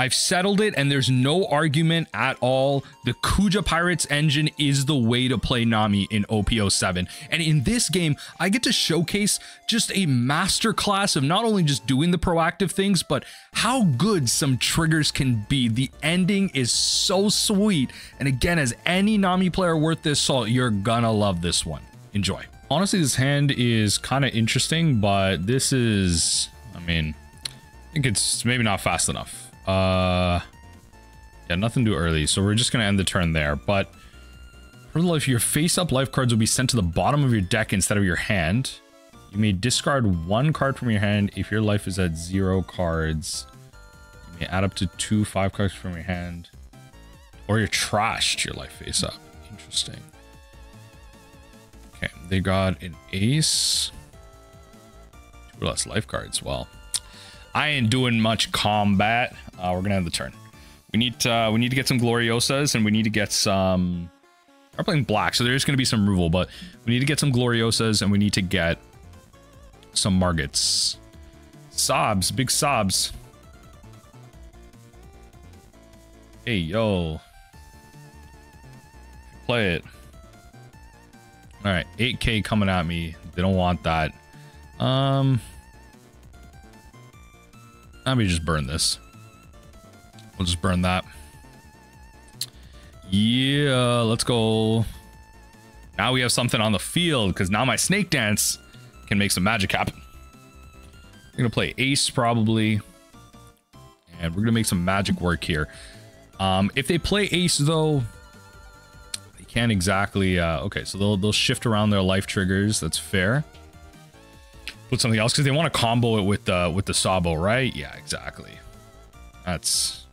I've settled it and there's no argument at all. The Kuja Pirates engine is the way to play Nami in OP07. And in this game, I get to showcase just a masterclass of not only just doing the proactive things, but how good some triggers can be. The ending is so sweet. And again, as any Nami player worth this salt, you're gonna love this one. Enjoy. Honestly, this hand is kind of interesting, but this is, I mean, I think it's maybe not fast enough. Uh, yeah, nothing too early. So we're just going to end the turn there. But for the life, your face-up life cards will be sent to the bottom of your deck instead of your hand. You may discard one card from your hand if your life is at zero cards. You may add up to two five cards from your hand. Or you're trashed your life face-up. Interesting. Okay, they got an ace. Two less life cards. Well, I ain't doing much combat. Uh, we're gonna end the turn. We need to, uh, we need to get some Gloriosas and we need to get some. We're playing black, so there's gonna be some removal, but we need to get some Gloriosas and we need to get some Margits. Sobs, big sobs. Hey yo. Play it. Alright, 8k coming at me. They don't want that. Um let me just burn this. We'll just burn that. Yeah, let's go. Now we have something on the field because now my snake dance can make some magic happen. I'm gonna play ace probably. And we're gonna make some magic work here. Um, if they play ace though, they can't exactly uh, okay, so they'll they'll shift around their life triggers. That's fair. Put something else because they want to combo it with the with the Sabo, right? Yeah, exactly. That's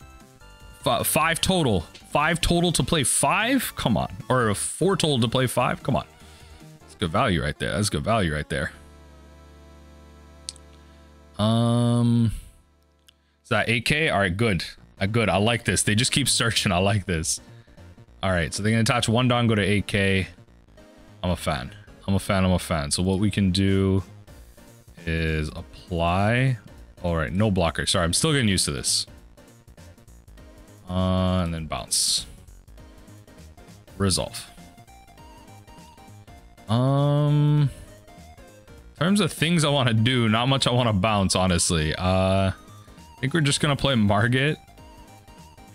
five total. Five total to play five? Come on. Or four total to play five? Come on. That's good value right there. That's good value right there. Um, is that 8k? All right, good. Uh, good. I like this. They just keep searching. I like this. All right, so they're going to attach one Don, go to 8k. I'm a fan. I'm a fan. I'm a fan. So what we can do is apply. All right, no blocker. Sorry, I'm still getting used to this. Uh, and then bounce. Resolve. Um, in terms of things I want to do, not much I want to bounce, honestly. Uh, I think we're just going to play Marguerite.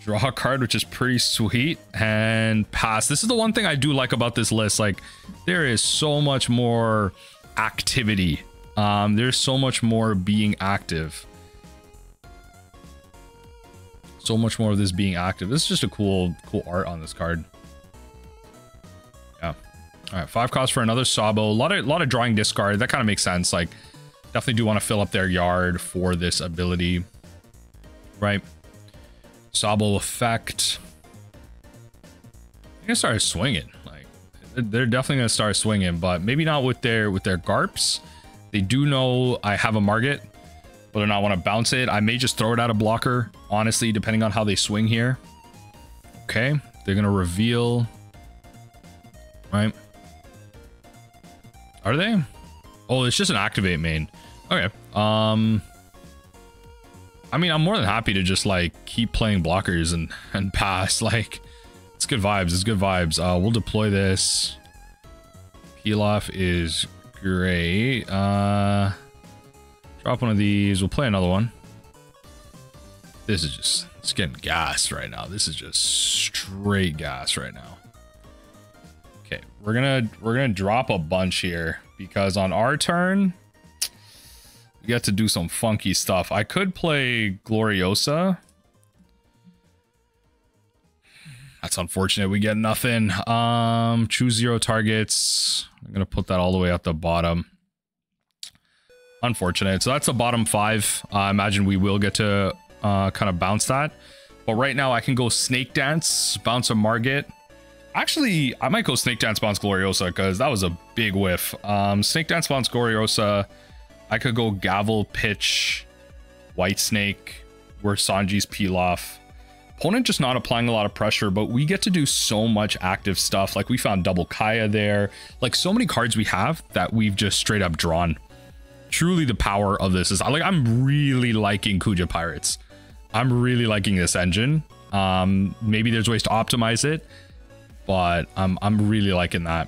Draw a card, which is pretty sweet, and pass. This is the one thing I do like about this list. Like, there is so much more activity um, there's so much more being active. So much more of this being active. This is just a cool, cool art on this card. Yeah. All right, five costs for another Sabo. A lot of, lot of drawing discard. That kind of makes sense. Like, definitely do want to fill up their yard for this ability. Right. Sabo effect. I'm gonna start swinging. Like, they're definitely gonna start swinging, but maybe not with their with their garps. They do know I have a Marguerite, whether or not want to bounce it. I may just throw it at a blocker, honestly, depending on how they swing here. Okay, they're going to reveal, right? Are they? Oh, it's just an activate main. Okay. Um, I mean, I'm more than happy to just like keep playing blockers and, and pass. Like, it's good vibes. It's good vibes. Uh, we'll deploy this. Off is Great. Uh, drop one of these. We'll play another one. This is just, it's getting gas right now. This is just straight gas right now. Okay, we're gonna, we're gonna drop a bunch here because on our turn, we get to do some funky stuff. I could play Gloriosa. That's unfortunate. We get nothing. Um, choose zero targets. I'm going to put that all the way at the bottom. Unfortunate. So that's the bottom five. I imagine we will get to uh, kind of bounce that. But right now I can go Snake Dance, bounce a Marguerite. Actually, I might go Snake Dance, bounce Gloriosa because that was a big whiff. Um, Snake Dance, bounce Gloriosa. I could go Gavel, Pitch, White Snake, where Sanji's off. Opponent just not applying a lot of pressure, but we get to do so much active stuff. Like we found double Kaya there. Like so many cards we have that we've just straight up drawn. Truly the power of this is like I'm really liking Kuja Pirates. I'm really liking this engine. Um, maybe there's ways to optimize it, but I'm I'm really liking that.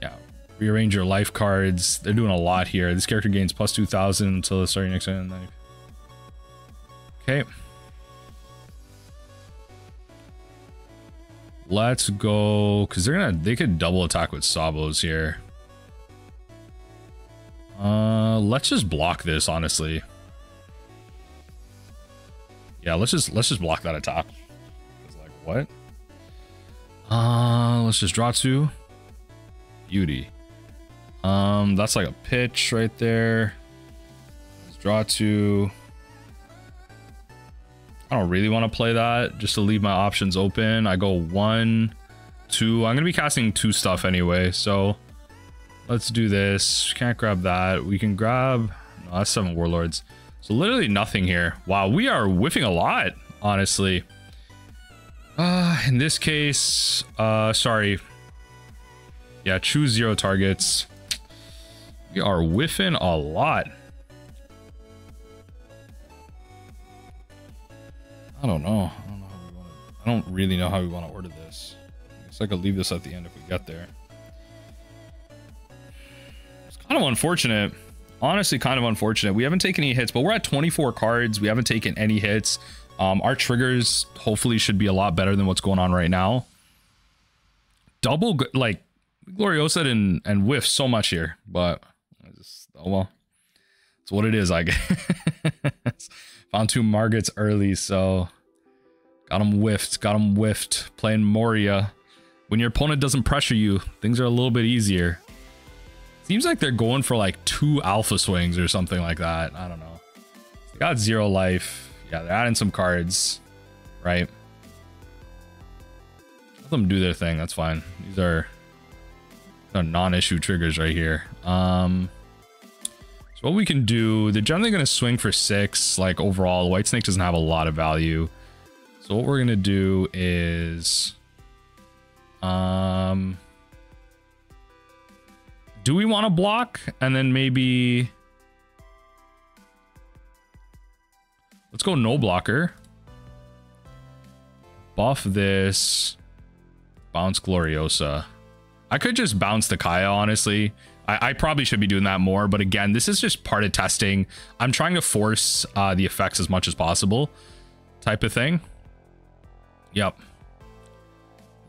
Yeah, rearrange your life cards. They're doing a lot here. This character gains plus 2,000 until the starting next turn. Okay. Let's go, because they're gonna they could double attack with Sabos here. Uh, let's just block this, honestly. Yeah, let's just let's just block that attack. It's like what? Uh, let's just draw two. Beauty. Um, that's like a pitch right there. Let's draw two. I don't really want to play that just to leave my options open. I go one, two. I'm gonna be casting two stuff anyway, so let's do this. Can't grab that. We can grab. No, that's seven warlords. So literally nothing here. Wow, we are whiffing a lot, honestly. Uh, in this case, uh, sorry. Yeah, choose zero targets. We are whiffing a lot. I don't know. I don't know how we want to, I don't really know how we want to order this. I guess I could leave this at the end if we get there. It's kind of unfortunate honestly kind of unfortunate. We haven't taken any hits, but we're at 24 cards. We haven't taken any hits. Um, our triggers hopefully should be a lot better than what's going on right now. Double, like, Gloriosa and, and whiff so much here, but just, oh well. It's what it is, I guess. Found two Margits early, so got him whiffed, got him whiffed. Playing Moria. When your opponent doesn't pressure you, things are a little bit easier. Seems like they're going for like two alpha swings or something like that. I don't know. They got zero life. Yeah, they're adding some cards, right? Let them do their thing. That's fine. These are, are non-issue triggers right here. Um, so what we can do, they're generally going to swing for six. Like overall, White Snake doesn't have a lot of value. So what we're going to do is, um, do we want to block and then maybe let's go no blocker buff this bounce gloriosa i could just bounce the kaya honestly I, I, probably should be doing that more but again this is just part of testing i'm trying to force uh, the effects as much as possible type of thing yep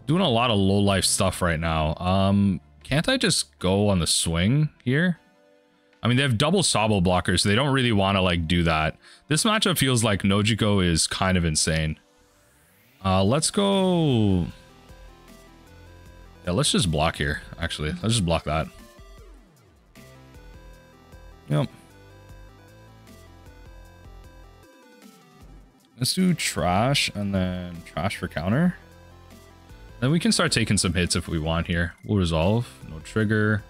doing a lot of low life stuff right now um can't I just go on the swing here? I mean, they have double Sabo blockers, so they don't really want to, like, do that. This matchup feels like Nojiko is kind of insane. Uh, let's go... Yeah, let's just block here, actually. Let's just block that. Yep. Let's do trash and then trash for counter. Then we can start taking some hits if we want here. We'll resolve. No trigger.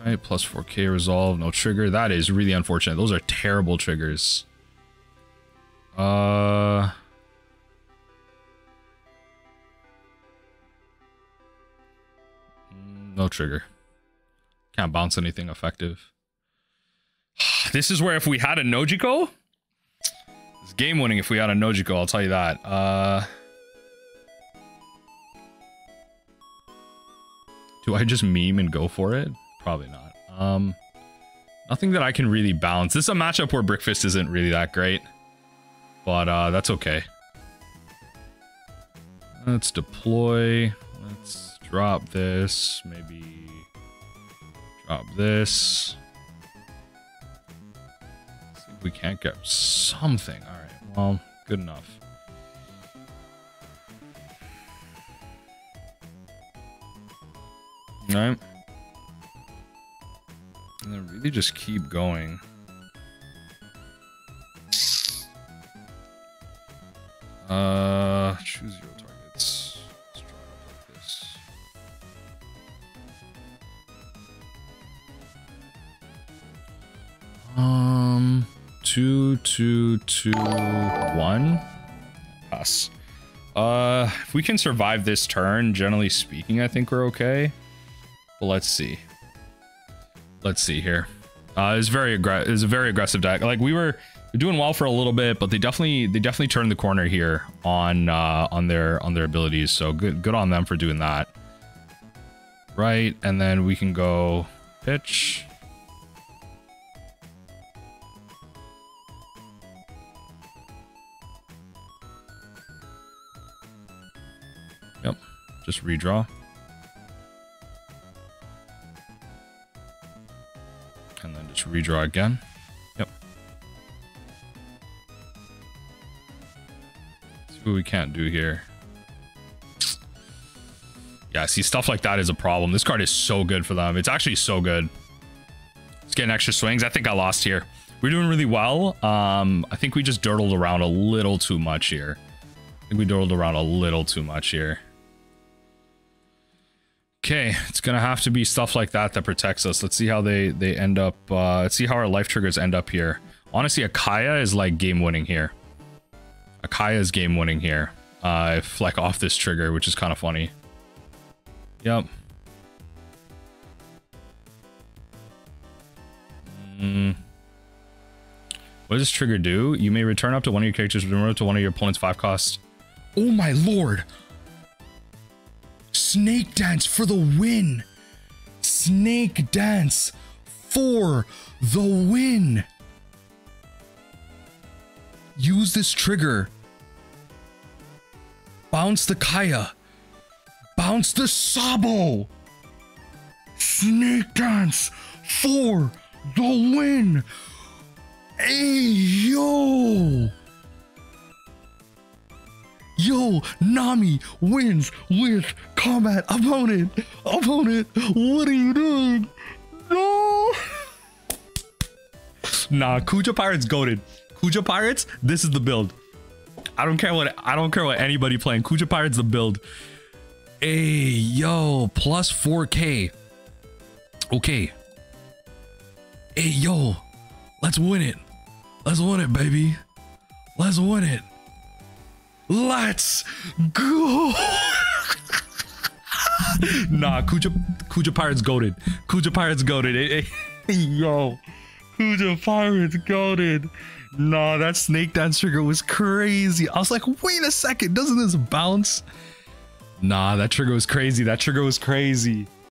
All right, plus 4k resolve. No trigger. That is really unfortunate. Those are terrible triggers. Uh... No trigger. Can't bounce anything effective. This is where if we had a Nojiko... It's game winning if we had a Nojiko, I'll tell you that. Uh... Do I just meme and go for it? Probably not. Um, nothing that I can really balance. This is a matchup where Brickfist isn't really that great. But uh, that's okay. Let's deploy. Let's drop this. Maybe drop this. We can't get something. All right. Well, good enough. Right. And then really just keep going. Uh, two, two, one. Pass. Uh, if we can survive this turn, generally speaking, I think we're okay. But let's see. Let's see here. Uh, it's very aggressive. It's a very aggressive deck. Like we were doing well for a little bit, but they definitely they definitely turned the corner here on uh, on their on their abilities. So good good on them for doing that. Right, and then we can go pitch. Yep, just redraw. And then just redraw again. Yep. see what we can't do here. Yeah, see, stuff like that is a problem. This card is so good for them. It's actually so good. It's getting extra swings. I think I lost here. We're doing really well. Um, I think we just dirtled around a little too much here. I think we dirtled around a little too much here. Okay, it's gonna have to be stuff like that that protects us. Let's see how they they end up. Uh, let's see how our life triggers end up here. Honestly, Akaya is like game winning here. Akaya is game winning here. Uh, like off this trigger, which is kind of funny. Yep. Mm. What does this trigger do? You may return up to one of your characters, return up to one of your opponent's five costs. Oh my lord! Snake Dance for the win. Snake Dance for the win. Use this trigger. Bounce the Kaya. Bounce the Sabo. Snake Dance for the win. Hey. Yo, Nami wins with combat opponent. Opponent, what are you doing? No. nah, Kuja Pirates goaded. Kuja Pirates, this is the build. I don't care what I don't care what anybody playing. Kuja Pirates the build. Hey, yo, plus 4k. Okay. Hey, yo, let's win it. Let's win it, baby. Let's win it. Let's go. nah, Kuja Kuja Pirates goaded. Kuja Pirates goaded. Hey, hey, yo, Kuja Pirates goaded. Nah, that snake dance trigger was crazy. I was like, wait a second, doesn't this bounce? Nah, that trigger was crazy. That trigger was crazy.